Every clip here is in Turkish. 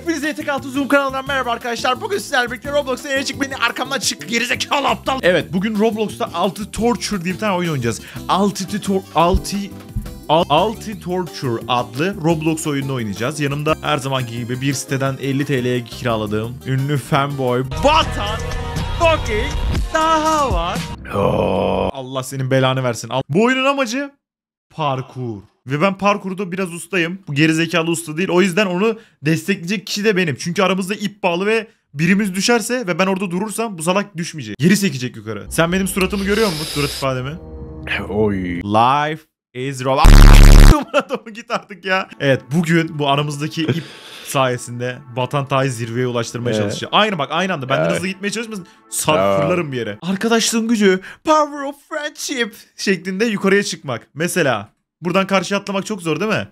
Hepinize Yetek Altı Zoom kanalından merhaba arkadaşlar. Bugün sizlerle birlikte Roblox'a yeni çık beni arkamdan çık gerizekalı aptal. Evet bugün Roblox'ta Altı Torture diye bir tane oyun oynayacağız. Altı Tor... Altı... Al- Alti Torture adlı Roblox oyununu oynayacağız. Yanımda her zamanki gibi bir siteden 50 TL'ye kiraladığım ünlü fanboy Batan fucking daha var. Allah senin belanı versin. Bu oyunun amacı parkur. Ve ben parkurda biraz ustayım. Bu gerizekalı usta değil. O yüzden onu destekleyecek kişi de benim. Çünkü aramızda ip bağlı ve birimiz düşerse ve ben orada durursam bu salak düşmeyecek. Geri sekecek yukarı. Sen benim suratımı görüyor musun? Surat ifademi. Oy. Life is roll. adamı git artık ya. Evet bugün bu aramızdaki ip sayesinde Batan Tay zirveye ulaştırmaya Evet. çalışacağım. Aynı bak aynı anda. Benden Evet. hızlı gitmeye çalışmasın. Sar Tamam. fırlarım bir yere. Arkadaşlığın gücü. Power of friendship şeklinde yukarıya çıkmak. Mesela buradan karşıya atlamak çok zor değil mi?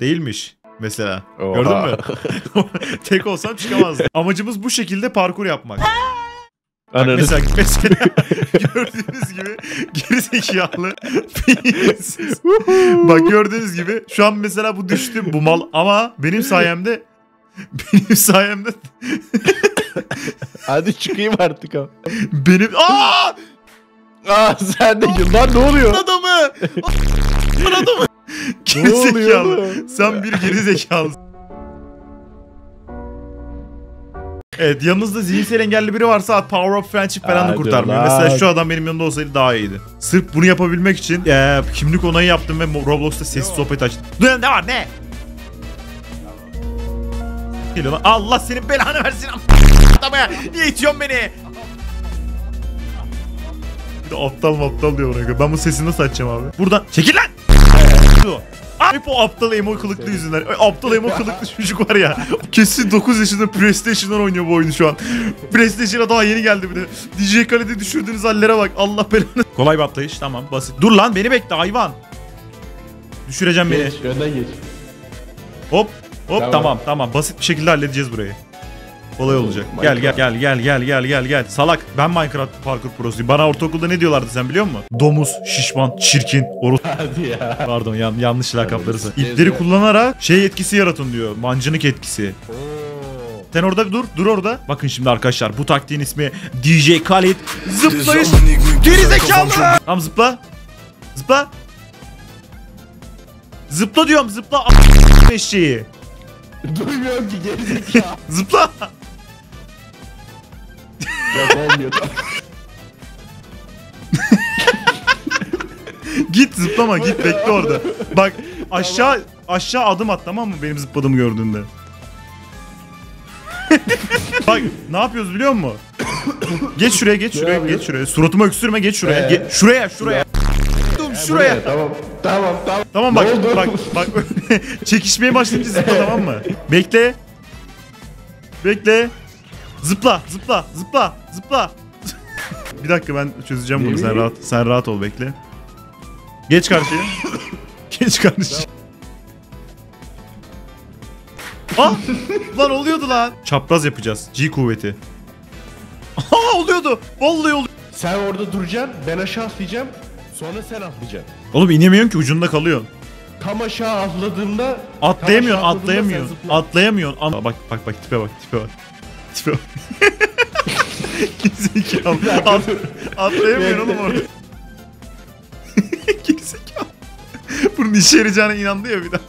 Değilmiş. Mesela. Oha. Gördün mü? Tek olsam çıkamazdım. Amacımız bu şekilde parkur yapmak. Bak mesela, mesela gördüğünüz gibi gerizekalı beyinsiz. Bak gördüğünüz gibi şu an mesela bu düştü bu mal ama benim sayemde benim sayemde Hadi çıkayım artık abi. benim aa Aa sen de. Lan ne oluyor? adamı adamı Ne oluyor sen bir gerizekalı Evet yanınızda zihinsel engelli biri varsa at Power of Friendship falan da Hadi kurtarmıyor. lan. Mesela şu adam benim yanımda olsaydı daha iyiydi. Sırf bunu yapabilmek için eee, kimlik onayı yaptım ve Roblox'ta sessiz sohbet açtım. Dur ne var ne? Geliyor lan. Allah senin belanı versin. Adamaya niye itiyorsun beni? Aptal mı aptal diyor bana. Ben bu sesini nasıl açacağım abi? Buradan çekil lan. Hep o aptal emo kılıklı yüzünden. Aptal emo kılıklı çocuk var ya. Kesin 9 yaşında PlayStation'dan oynuyor bu oyunu şu an. PlayStation'a daha yeni geldi bir de. DJ Khaled'i düşürdüğünüz hallere bak. Allah belanı. Kolay bir atlayış tamam basit. Dur lan beni bekle hayvan. Düşüreceğim beni. Geç önden geç. Hop hop tamam. Tamam. tamam basit bir şekilde halledeceğiz burayı. Kolay olacak. Minecraft. Gel gel gel gel gel gel gel gel. Salak ben Minecraft parkur prosuyum. Bana ortaokulda ne diyorlardı sen biliyor musun? Domuz, şişman, çirkin, oros... Hadi ya. Pardon yan, yanlış lakapları. İpleri kullanarak şey etkisi yaratın diyor. Mancınık etkisi. Sen orada bir dur, dur orada. Bakın şimdi arkadaşlar bu taktiğin ismi DJ Khaled zıplayış. Geri zekalı. Tamam zıpla. Zıpla. Zıpla diyorum zıpla. A- eşeği. Duymuyorum ki gerizekalı. Zıpla. Yok olmuyor. Git zıplama git bekle orada. Bak aşağı aşağı adım at tamam mı benim zıpladığımı gördüğünde. Bak ne yapıyoruz biliyor musun? geç şuraya geç şuraya geç şuraya. Suratıma öksürme geç şuraya. Ee? Ge- şuraya şuraya. Dur şuraya. Tamam. Tamam tamam. Tamam Ne bak oldu? bak bak çekişmeye başlayınca zıpla tamam mı? Bekle. Bekle. Zıpla zıpla zıpla zıpla. Bir dakika ben çözeceğim bunu sen rahat sen rahat ol bekle. Geç karşıya. Geç karşıya. Ah! lan oluyordu lan. Çapraz yapacağız. G kuvveti. Aa oluyordu. Vallahi oluyor. Sen orada duracaksın. Ben aşağı atlayacağım. Sonra sen atlayacaksın. Oğlum inemiyorsun ki ucunda kalıyor. Tam aşağı atladığında Atlayamıyorsun, atlayamıyorsun. Atlayamıyorsun. An- bak bak bak tipe bak, tipe bak. Tipe bak. Gerizekalı. At, atlayamıyorsun oğlum orada. Gerizekalı. Bunun işe yarayacağına inandı ya bir daha.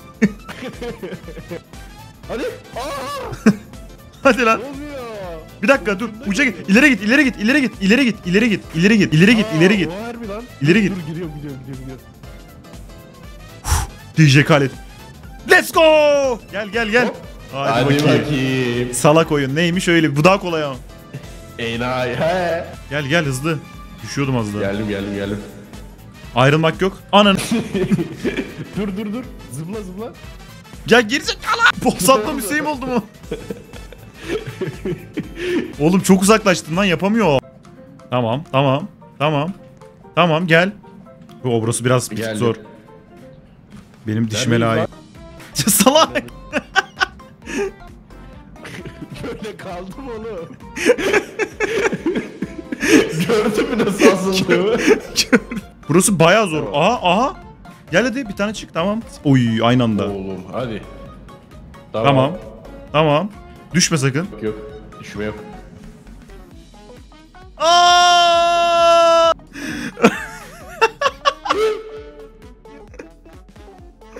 Hadi. Aa! Hadi lan. Bir dakika dur. Uca git. İleri git, ileri git, ileri git, ileri git, ileri git, ileri git, ileri git, Aa, ileri git. harbi lan. İleri git. Dur gidiyorum gidiyorum. gidiyorum. DJ Khaled. Let's go! Gel gel gel. Hop. Hadi, Hadi bakayım. bakayım. Salak oyun neymiş öyle. Bu daha kolay ama. Enayi. He. Gel gel hızlı. Düşüyordum az daha. Geldim geldim geldim. Ayrılmak yok. Anan. Dur dur dur. Zıpla zıpla. Ya gerizekalı. Bossatla Hüseyin oldu mu? Oğlum çok uzaklaştın lan yapamıyor. Tamam tamam tamam. Tamam gel. Bu obrası biraz bir zor. Benim dişime layık. Salak. Kaldım oğlum. Gördün mü nasıl asıldığımı? Burası bayağı zor. Aha aha. Gel hadi bir tane çık tamam. Oy aynı anda. Oğlum hadi. Tamam. Tamam. Düşme sakın. Yok yok. Düşme yok. Aa!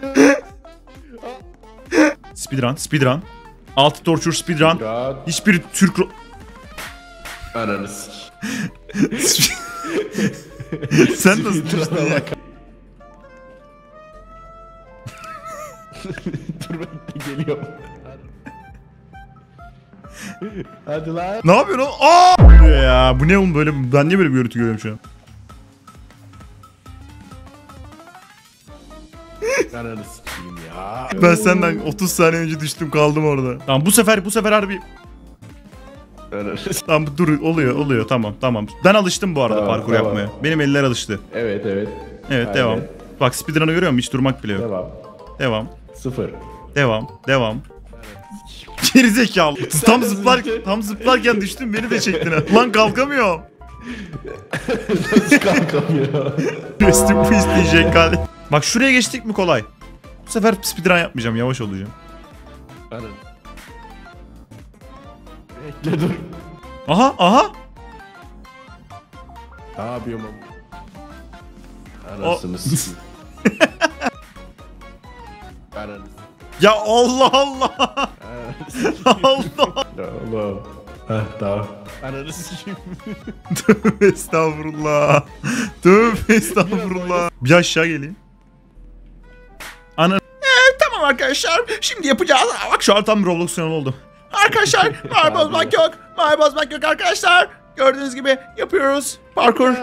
speedrun, speedrun. 6 torture speedrun. Hiçbir Türk ro- Ananı sik. Sen nasıl düştün ya? Dur bekle geliyorum. Hadi lan. Ne yapıyorsun oğlum? Aa! Ya bu ne oğlum böyle ben niye böyle bir görüntü görüyorum şu an? Ananı sikeyim ya. Ben senden 30 saniye önce düştüm kaldım orada. Tamam bu sefer bu sefer harbi tamam dur oluyor oluyor tamam tamam. Ben alıştım bu arada Tamam, parkur tamam. yapmaya. Benim eller alıştı. Evet evet. Evet Aynen. devam. Bak speedrun'ı görüyor musun? Hiç durmak bile yok. Devam. Devam. Sıfır. Devam. Devam. Geri zekalı. Tam zıplar zıpla- tam zıplarken düştüm beni de çektin. Lan kalkamıyorum. Nasıl kalkamıyor? Rest in peace diyecek galiba. Bak şuraya geçtik mi kolay. Bu sefer speedrun yapmayacağım. Yavaş olacağım. Ananı. Bekle dur. Aha aha. Ne yapıyorum ama? Anasını Ya Allah Allah. Ananı sikeyim. Allah. Heh tamam. Ananı sikeyim. Tövbe estağfurullah. Tövbe estağfurullah. Bir aşağı geleyim. Ana. Evet tamam arkadaşlar. Şimdi yapacağız. Bak şu an tam bir Roblox kanalı oldu. Arkadaşlar mavi bozmak yok. Mavi bozmak yok arkadaşlar. Gördüğünüz gibi yapıyoruz. Parkur.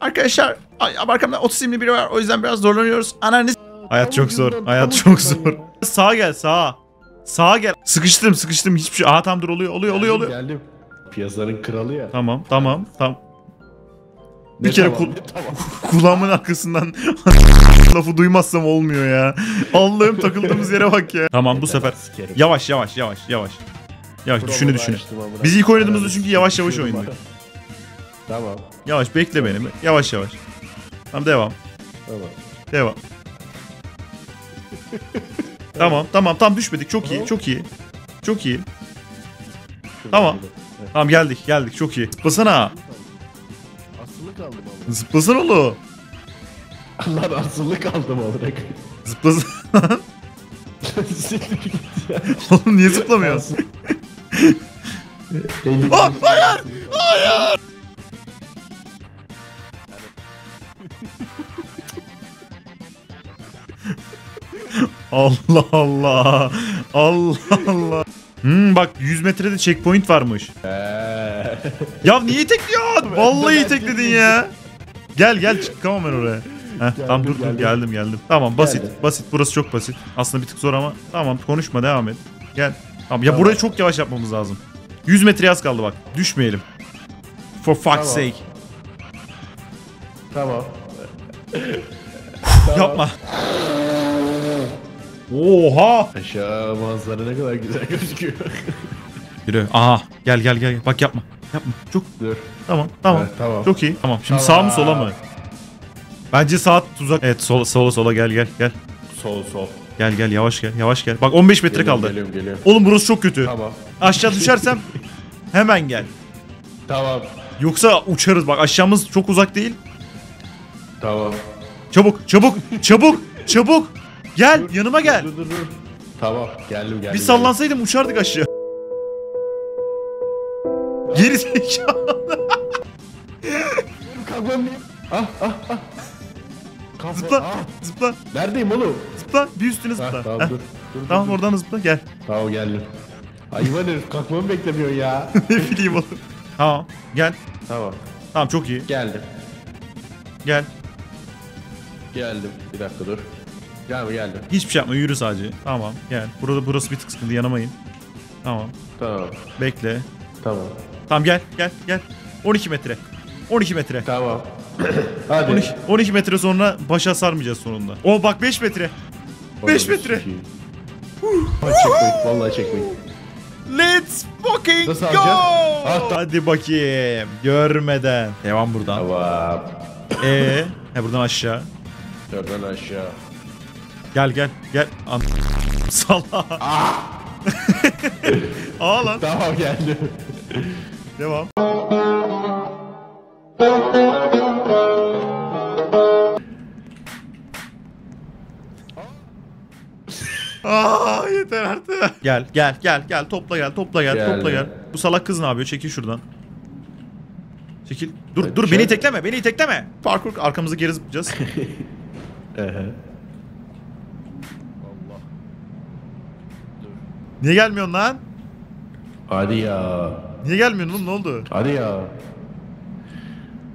Arkadaşlar ay, arkamda 30 simli biri var. O yüzden biraz zorlanıyoruz. Ananı Hayat çok zor. Hayat çok zor. Sağa gel sağa. Sağa gel. Sıkıştım sıkıştım hiçbir şey. Aha tam dur oluyor oluyor oluyor oluyor. Geldim. Piyasanın kralı ya. Tamam tamam tamam. Bir Ne kere tamam, ne tamam. kulağımın arkasından lafı duymazsam olmuyor ya. Allah'ım takıldığımız yere bak ya. Tamam bu sefer. Yavaş yavaş yavaş yavaş. Yavaş düşünü Programı düşünü. amına. Biz ilk oynadığımızda çünkü yavaş yavaş oynadık. Tamam. Yavaş bekle beni. Yavaş yavaş. Tamam devam. Tamam. Devam. tamam tamam tam düşmedik. Çok iyi çok iyi. Çok iyi. Tamam. Tamam geldik geldik çok iyi. Zıplasana. Kaldım ama. Zıplasana oğlum. Lan asılı kaldım amına. Zıplasana. Oğlum niye zıplamıyorsun? Ah, hayır! Hayır! Allah Allah. Allah Allah. Hmm, bak 100 metrede checkpoint varmış. Eee. Ya niye itekliyorsun? Vallahi itekledin ya. Gel gel çıkamam ben oraya. Heh, tamam dur dur geldim. geldim geldim. Tamam basit Geldim. basit burası çok basit. Aslında bir tık zor ama tamam konuşma devam et. Gel. Tamam ya Tamam. burayı çok yavaş yapmamız lazım. 100 metre az kaldı bak. Düşmeyelim. For fuck's Tamam. sake. Tamam. Yapma. Oha. Aşağı manzara ne kadar güzel gözüküyor. Yürü. Aha. Gel gel gel. Bak yapma. Yapma. Çok Dur. tamam tamam. Evet, tamam. Çok iyi. Tamam. Şimdi Tamam. sağ mı sola mı? Bence sağ tuzak. Evet sola sola sola gel gel gel. Sol sol. Gel gel yavaş gel yavaş gel. Bak 15 metre Geliyorum, kaldı. Geliyorum geliyorum. Oğlum burası çok kötü. Tamam. Aşağı düşersem hemen gel. Tamam. Yoksa uçarız bak aşağımız çok uzak değil. Tamam. Çabuk çabuk çabuk çabuk. Gel yanıma gel. Dur dur dur. Tamam. Geldim geldim. Bir sallansaydım uçardık aşağı. Geri zekalı. mı? Ah ah ah. Kalkma. Zıpla. Ah. Zıpla Neredeyim oğlum? zıpla bir üstüne Ha, zıpla. tamam Heh, dur. dur, dur, Tamam dur. oradan zıpla gel. Tamam geldim. Hayvan herif kalkmamı beklemiyorsun ya. ne bileyim oğlum. Tamam gel. tamam. Tamam çok iyi. Geldim. Gel. Geldim. Bir dakika dur. Gel geldim. Hiçbir şey yapma yürü sadece. Tamam gel. Burada burası bir tık sıkıntı yanamayın. Tamam. Tamam. Bekle. Tamam. Tamam gel gel gel. 12 metre. 12 metre. Tamam. Hadi. 12, 12 metre sonra başa sarmayacağız sonunda. O bak 5 metre. beş metre. Vallahi çekmeyin. Vallahi çekmeyin. Let's fucking Nasıl go. Ah, Hadi bakayım. Görmeden. Devam buradan. Tamam. Ee, he buradan aşağı. Şuradan aşağı. Gel gel gel. An Sala. Aa lan. Tamam geldi. Devam. Aa yeter artık. Gel gel gel gel topla gel topla gel Geldi. topla gel. Bu salak kız ne yapıyor? Çekil şuradan. Çekil. Dur Hadi dur çek. beni itekleme beni itekleme. Parkur arkamızı geri zıplayacağız. Ehe. Niye gelmiyorsun lan? Hadi ya. Niye gelmiyorsun oğlum ne oldu? Hadi ya.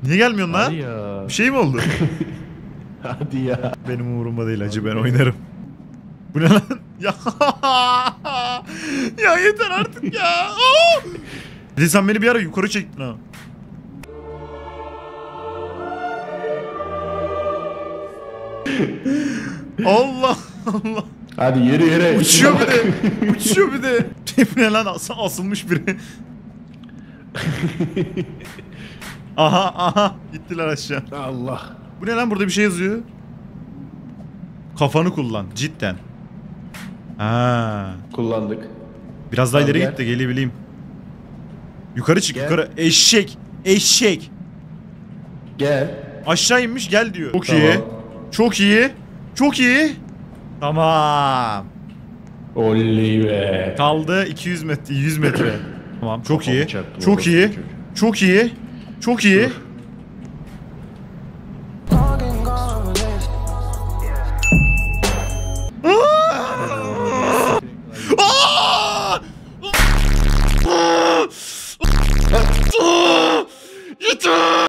Niye gelmiyorsun lan? Hadi ya. Bir şey mi oldu? Hadi ya. Benim umurumda değil acı ben oynarım. Bu ne lan? Ya, ya yeter artık ya. Bir de sen beni bir ara yukarı çektin ha. Allah Allah. Hadi yürü yürü. Uçuyor bir de. Uçuyor bir de. Tip ne lan As- asılmış biri. aha aha gittiler aşağı. Allah. Bu ne lan burada bir şey yazıyor. Kafanı kullan cidden. Ha. Kullandık. Biraz daha Tamam, ileri gel. git de gelebileyim. Yukarı çık Gel. yukarı. Eşek. Eşek. Gel. Aşağı inmiş gel diyor. Çok Tamam. iyi. Çok iyi. Çok iyi. Tamam. Oley be. Kaldı 200 metre 100 metre. Tamam çok iyi. Çok iyi. Çok iyi. Çok iyi.